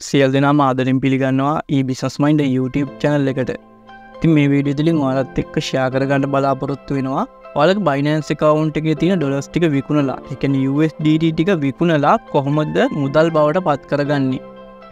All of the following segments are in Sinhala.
සියල් දෙනාම ආදරින් පිළිගන්නවා ඒ බිසස් මයින්ඩ YouTube චැනල් එකට. තින් මේ වීඩියතුලින් ඔලත් එක්ක ෂයා කරගන්න බලාපොරොත්තු වෙනවා. ඔලක බයිනන්ස කවුන්ට එක තියෙන ඩොලස් ටික විකුණලා එකන USDT ටික විකුණලා කොහොමද මුදල් බවට පත් කරගන්නේ?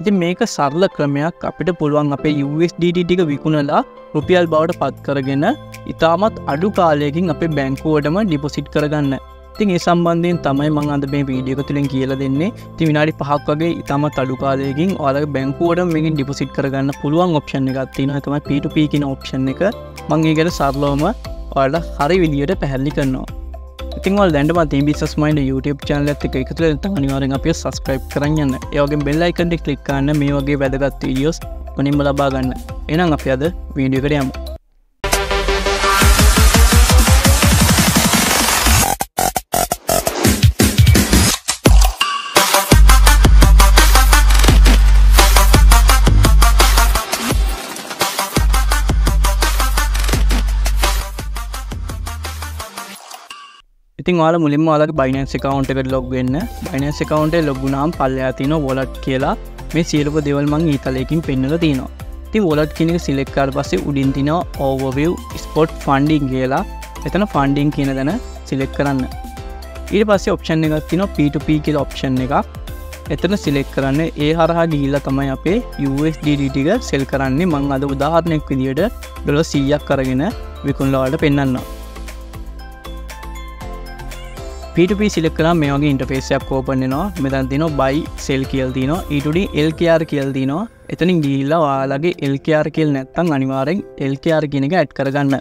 ඉති මේක සරල ක්‍රමයක් අපිට පුළුවන් අපේ USDT ටික විකුණලා රුපියල් බවට පත් කරගෙන ඉතාමත් අඩු කාලයකින් අපේ බැංකුවටම ඩිපොසිට් කරගන්න. තින් ඒ සම්බන්ධයෙන් තමයි මං අද මේ වීඩියක තුළින් කියල දෙන්නේ. ති විනාඩි පහක් වගේ ඉතාමත් අඩු කාලයකින් ඔලක බැංකුවට මේකින් ඩිපොසිට් කරගන්න පුළුවන් ඔප්ෂන් එකක් තින තම පිටපිකින ඔප්ෂන් එක. මංගේකට සරලෝම ඔයාට හරි විදිියට පැහැල්ලි කරනවා. ඉතින්වල් දැන්ටම තින් බිස් මයින්ඩ YouTube චනල ඇති එකතුල අනිවාරෙන් අපිය සස්ක්‍රයිප් කරන්න ඒවගේ බෙල්ලයිකන්ට කලික්කන්න මේ වගේ වැදගත් වීඩියෝස් කොනින්ම ලබා ගන්න. එනම් අප අද වීඩියකට ඉතින් වාල මුලින්ම වාලක බයිනන්ස කවන්ට එකට ලොග් වෙන්න. බයිනන්ස කවන්ට ලොගුනාම් පල්ලයා තින වොලට් කියලා. මේ සියලප දෙවල් මං ඊතලයකින් පෙන්නල තිනවා ති වොලට් කෙනෙක සිලෙක්කාර පස්සේ උඩින් තින ඕවවිව් ස්පොට් ෆන්ඩිං කියලා. එතන ෆන්ඩිං කියන දැන සිලෙක් කරන්න. ඊට පස්සේ ඔප්ෂන් එකක් තින P2P කියල ඔප්ෂන් එකක්. එතන සිලෙක් කරන්න ඒ හරහා ගිහිල්ල තමයි අපේ USDDටික සෙල් කරන්නේ. මං අද උදාහරණයක් විදිට ඩොල සීයක් කරගෙන විකුණලවාට පෙන්න්නවා පිටප සිලක් කලා මේ වගේ ඉන්ටපේසයක් කෝපන්නවා මෙතන් තින බයි සෙල් කියල් තින ඊටඩි එල්කයාර් කියල් තිනවා එතනින් ගිල්ලා වාලගේ එල්කයාර් කියල් නැත්තං අනිවාරෙන් එල්කයාර් කියනක ඇට් කරගන්න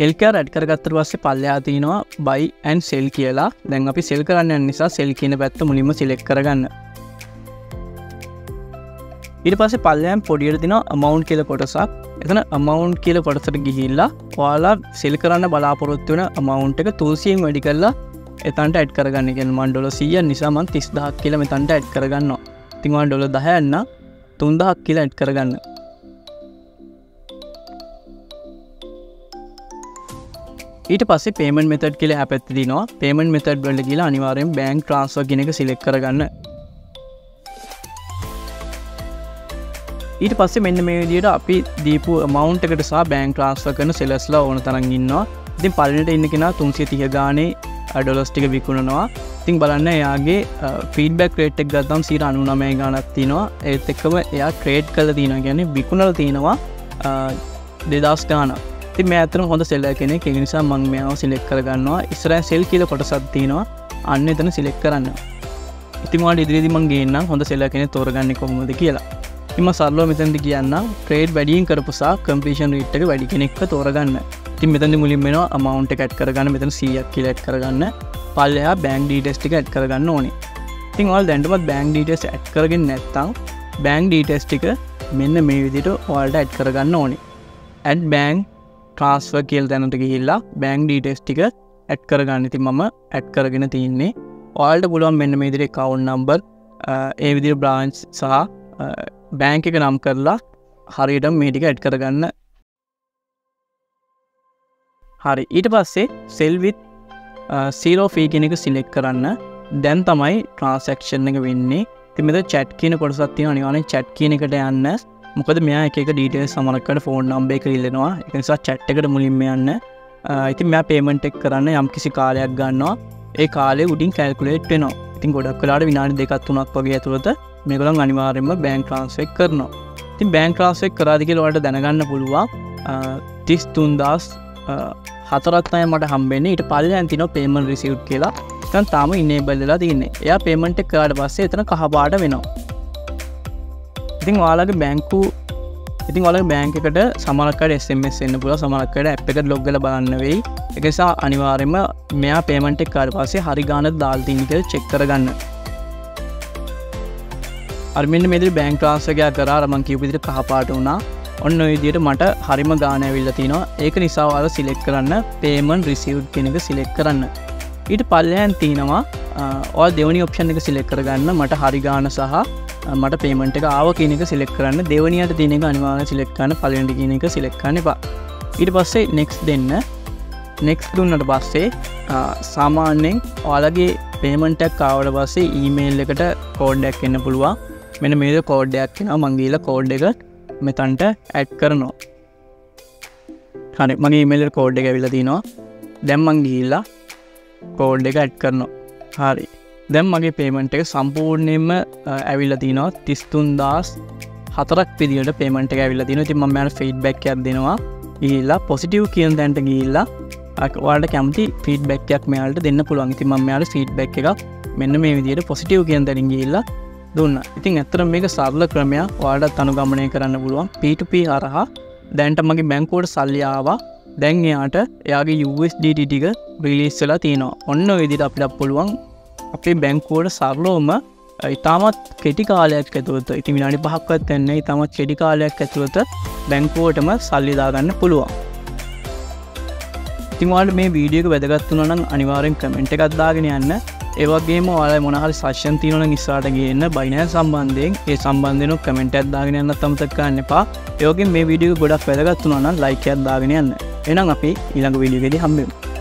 එල්කයාර ඇඩ් කරගත්තර පස්සේ පල්ලයා තිනවා බයි ඇන් සෙල් කියලා දැන් අපි සෙල් කරන්න නිසා සෙල් කියන පැත්ත මුලින්ම සිලෙක් කරගන්න. ඉට පස පල්ලයම් පොඩියට තින අමවුන්් කියල කොටසක්. එතන අමවුන්් කියල කොටසට ගිහිල්ලා ඔයාලා සෙල් කරන්න බලාපොරොත්තු වන අමවුන්් එක තුසියෙන් වැඩි කරලා එතන්ට ඇඩ් කරගන්න. ගෙන් මන්ඩොල සිය නිසාමන් තිස් දහක් කියල මෙතන්ට ඇඩ් කරගන්න තිංවන් ඩොල දහයන්න තුන්දහක් කියලා ඇඩ් කරගන්න. ඊට පස්සේ පේමන් මෙතඩ් කියල හැපැත්ති නවා පේමන් මෙතඩ් වලට කියලා අනිවාරෙන් බෑන්ක් ට්‍රන්ස්ව ගෙනක සිලෙක් කරගන්න. ඊට පස්සේ මෙන්න මේ විදියට අපි දීපු මවන්් එකට සහ බෑන්ක් ට්‍රන්ස්ව කරන සෙලස්ලා ඕන තරගන්නවා ඉතින් පලනට ඉන්න කෙන තුන්සිය තිය ගානේ අඩොලස්ටික විකුණනවා. ඉතින් බලන්න එයාගේ ෆීඩබැක් රේට්ක් ගත්තම් සීර අනුනමය ගානක් තිනවා ඒත් එක්කම එයා ක්‍රේඩ් කල තියෙන ගැන විකුණල තියෙනවා දෙදස් ගාන ති මේ ඇතන හොඳ සෙල්ල කෙනෙ එක නිසා මං මෙයාව සිලෙක් කරගන්නවා. ඉස්ර සෙල් කියල කොටසත් තියෙනවා. අන්න එතන සිලෙක් කරන්න. ඉතිමවාට ඉදිරිදි මං ගේන්නම්. හොඳ සෙල්ල කෙනෙ තෝරගන්න කොමද කියලා. එම සල්ලෝ මෙතැදි කියන්න ට්‍රේඩ් වැඩියෙන් කරපුසා කම්පිෂන් රිට්ක වැඩි කෙනෙක්ව තෝරගන්න. ති මෙතැදි මුලින් වෙන අමවන්ට එකට් කරගන්න මෙතන සියක් කියලට් කරගන්න. පල්ලයා බෑන්ක් ඩීටස්ටික ඇට් කරගන්න ඕනේ. තින් ඔල් දැන්ටමත් බෑන්ක් ඩීටස් ඇට් කරගෙන නැත්තං බෑන්ක් ඩීටස්ටික මෙන්න මේ විදිට ඔල්ට ඇට් කරගන්න ඕනේ. ඇඩ් බෑන්ක් ට්‍රස්ව කියල් දැනට ගිහිල්ලා බෑන්ක් ඩීටස්ටික ඇට් කරගන්න. ති මම ඇට් කරගෙන තියන්නේ ඔල්ට පුළුවන් මෙන්න මේදිරේ කවුන් නම්බර් ඒ විදිර බ්‍රාන්ස් සහ බෑංක එක නම් කරලා හරියට මේටික ඇඩ් කරගන්න. හරි ඊට පස්සේ සෙල්විත් සීරෝ ෆී කෙනෙක සිලෙක් කරන්න. දැන් තමයි ට්‍රන්සක්ෂන් එක වෙන්නේ. තිමද චැට් කියන කොටසත්තිය අනිවාන චැට් කියන එකට යන්න. මොකද මෙයා එක ඩීටේ සමනකට ෆෝන් නම්බේ කරල්ලෙනවා එකනිසා චැට් එකට මුලින්ම යන්න. ඉතින් මෙයා පේමෙන්ට් එක් කරන්න යම් කිසි කාලයක් ගන්නවා. ඒ කාලේ උඩින් කැල්කුලේට් වෙනවා. ඉතින් ගොඩක් කලාට විනාඩි දෙකත් තුනක් වගේ ඇතුළත මේගොලන් අනිවාරෙන්ම බෑන් ට්‍රන්ස්ෙක් කරනවා. තින් බෑන් ට්‍රන්ස්ෙක් කරාදිකල වට දැනගන්න පුළුවන් තිස් තුන්දස් හතරත්නය මට හම්බෙන්නේ. ඊට පල්ල ඇතින පේමන් රිසිව් කියලා. තන් තාම ඉන්නේ බල්ලලා තියන්නේ. එයා පේමෙන්ට් කරට පස්සේ එතන කහපාට වෙනවා. ඉතින් වාලගේ බැංකු ඉතින් ඔල බෑංකට සමලකට එස්මස් එන්න පුල සමලකට ඇ් එක ලොග්ගල බලන්න වෙයි. එකසා අනිවාරෙන්ම මෙයා පේමෙන්ටෙක් කාර පස්සේ හරි ගාන දාල්තිනික චෙක් කරගන්න අර්මින් මෙදි බෑංක් ට්‍රන්සකයා කර රමන් කිවපිදිට කහපාට වුණා. ඔන්න විදියට මට හරිම ගානැවිල්ල තිනවා. ඒක නිසාවාල සිලෙක් කරන්න පේමන් රිසිව් කෙනෙක සිලෙක් කරන්න. ඊට පල්ලයන් තියෙනවා ඔල් දෙවනි ඔප්ෂන් එක සිලෙක් කරගන්න. මට හරි ගාන සහ මට පේමට එක ආව කියනක සිලෙක් කරන්න. දෙවනියට තියනෙක අනිවාන සිලෙක්කන්න පලට කියන එක සිලෙක්කන්න එපා. ඊට පස්සේ නෙක්ස් දෙන්න. නෙක්ස් දුන්නට පස්සේ සාමාන්‍යෙන් ඔයාලගේ පේමන්ටක් කාවට පස්සේ ඊමේල් එකට කෝඩ්ඩක් එන්න පුළුවන්. මෙන මේද කෝඩ්ඩයක් කෙන මංගේල කෝඩ් එක මෙතන්ට ඇඩ් කරනවා. හරි මගේ ඉමේල් කෝඩ් එක ඇවිල තිනවා දැම්මන් ගිල්ලා කෝඩ් එක ඇඩ් කරනවා. හරි. දැම් මගේ පේමෙන්ට් එක සම්පූර්ණයෙන්ම ඇවිල්ල තිනවා තිස්තුන් දස් හතරක් පිදිට පේමට ඇවිල්ල තින තිම මට ෆීඩ්බැක් දෙනවා. ඉල්ලා පොසිටව් කියන් දැන්ට ගිල්ලා වාට කැමති ෆීඩ්බැක්යක් මෙයාලට දෙන්න පුළුවන්. ඉතිම මෙයාට ෆීඩ්බැක් එක මෙන්න මේ විදියට පොසිටව් කියන් දැරින් ගිල්ලා දුන්න. ඉතින් ඇත්තර මේක සරල ක්‍රමයක් වාඩත් අනුගමනය කරන්න පුළුවන්. P2P හරහා දැන්ට මගේ බැංකෝඩ් සල්ලියාවා දැන් එයාට එයාගේ USDT ටික බිලිස්සලා තියෙනවා. ඔන්න විදිට අපිට පුළුවන් අපේ බැංකෝඩ සරලෝම ඉතාමත් කෙටි කාලයක් ඇතුවත ඉති විනාඩි පහක්වත් එන්නේ ඉතාමත් කෙඩි කාලයක් ඇතුවත බැංකෝටම සල්ලිදාගන්න පුළුවන්. ඉතිවාට මේ වීඩියක වැදගත්තුනනම් අනිවාරෙන් කමෙන්ට් එකක්දාගෙන යන්න. ඒවගේම ඔයාල මොනහරි සශ්‍යන් තියනන නිසාට ගන්න බයිනය සම්බන්ධයෙන්. ඒ සම්බන්ධනු කමෙන්ට් ඇත්දාගෙන යන්න තමතක්කන්න එපා. යෝගෙන් මේ විඩිය ගොඩක් වැදගත්තුනන්න ලයික අත්දාගෙන යන්න. එනම් අපි ඉළඟ විඩියගෙද හම්බෙම.